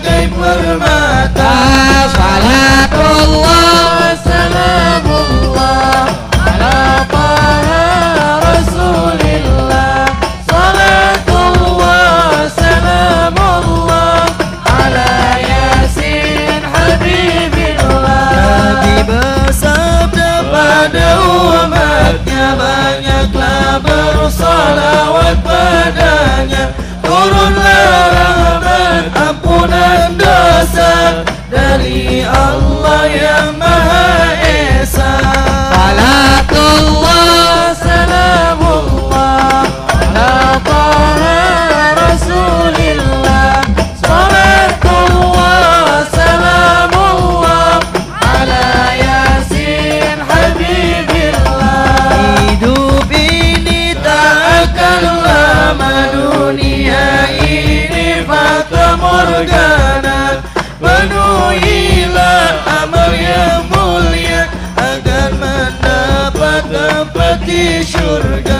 ajaib bermata Salatullah Wassalamullah Ala paha Rasulillah. Salatullah Wassalamullah Ala Yasin Habibillah Nabi bersabda pada umatnya Banyaklah bersalawat padanya. dari Allah yang Maha Esa. Salatullah salamullah ala taha Rasulillah. Salatullah salamullah ala Yasin Habibillah Hidup ini tak akan lama dunia ini fata morgana penuhilah amal yang mulia agar mendapat tempat di surga.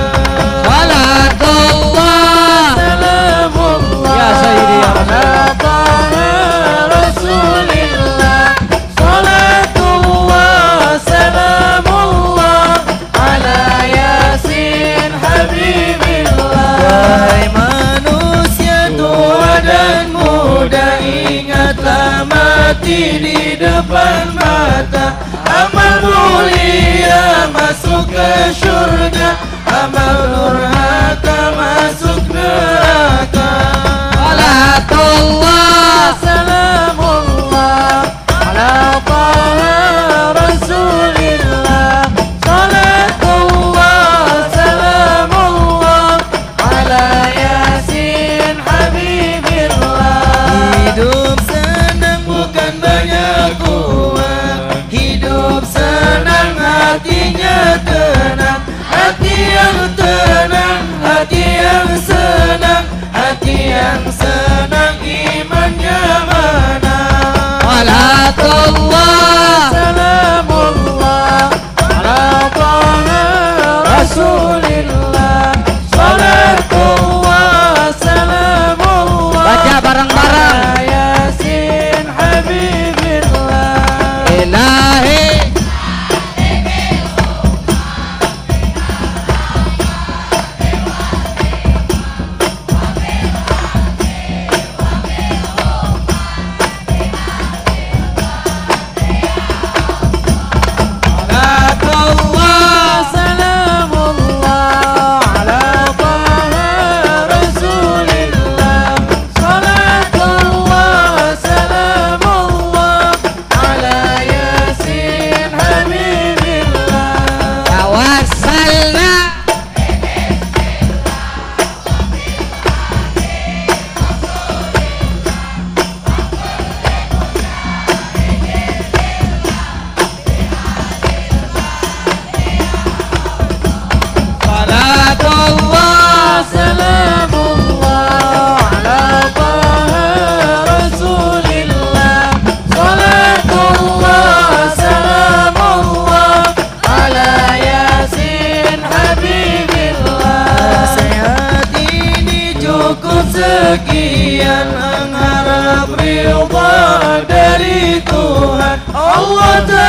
hati di depan mata. Amal mulia masuk ke syurga. 我的